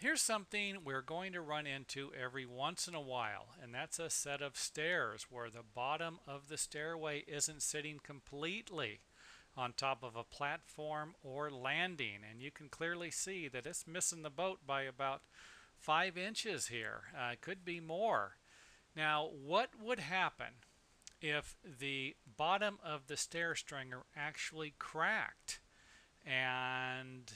Here's something we're going to run into every once in a while, and that's a set of stairs where the bottom of the stairway isn't sitting completely on top of a platform or landing. And you can clearly see that it's missing the boat by about five inches here. Uh, could be more. Now, what would happen if the bottom of the stair stringer actually cracked and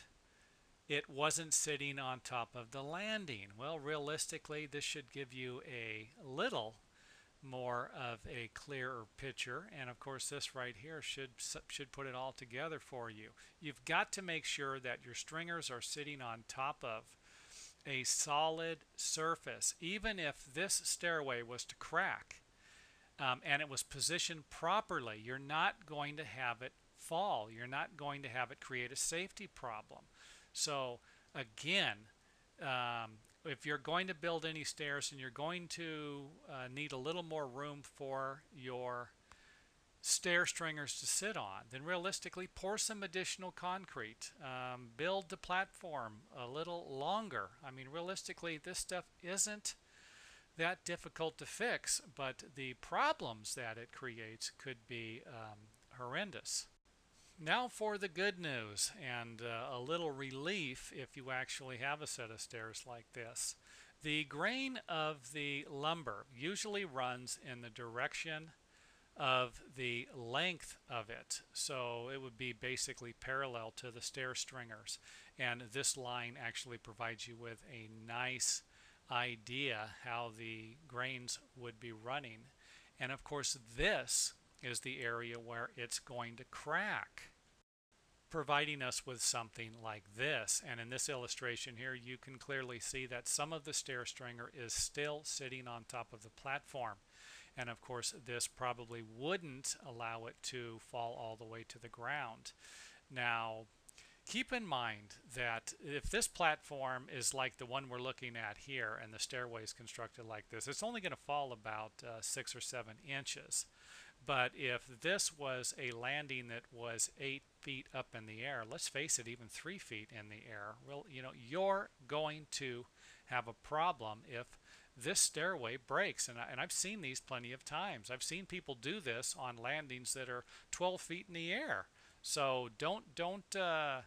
it wasn't sitting on top of the landing. Well, realistically, this should give you a little more of a clearer picture. And of course this right here should should put it all together for you. You've got to make sure that your stringers are sitting on top of a solid surface. Even if this stairway was to crack um, and it was positioned properly you're not going to have it fall. You're not going to have it create a safety problem so again, um, if you're going to build any stairs and you're going to uh, need a little more room for your stair stringers to sit on, then realistically pour some additional concrete. Um, build the platform a little longer. I mean, realistically, this stuff isn't that difficult to fix, but the problems that it creates could be um, horrendous. Now for the good news and uh, a little relief if you actually have a set of stairs like this. The grain of the lumber usually runs in the direction of the length of it. So it would be basically parallel to the stair stringers. And this line actually provides you with a nice idea how the grains would be running. And of course this is the area where it's going to crack providing us with something like this. And in this illustration here you can clearly see that some of the stair stringer is still sitting on top of the platform. And of course this probably wouldn't allow it to fall all the way to the ground. Now keep in mind that if this platform is like the one we're looking at here and the stairway is constructed like this it's only going to fall about uh, six or seven inches but if this was a landing that was eight feet up in the air, let's face it, even three feet in the air, well, you know, you're going to have a problem if this stairway breaks. And, I, and I've seen these plenty of times. I've seen people do this on landings that are 12 feet in the air. So don't, don't, uh,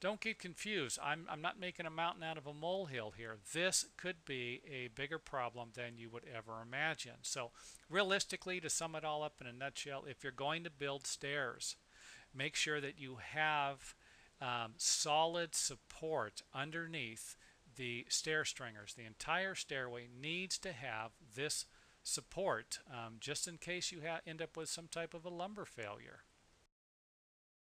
don't get confused. I'm, I'm not making a mountain out of a molehill here. This could be a bigger problem than you would ever imagine. So realistically, to sum it all up in a nutshell, if you're going to build stairs, make sure that you have um, solid support underneath the stair stringers. The entire stairway needs to have this support um, just in case you end up with some type of a lumber failure.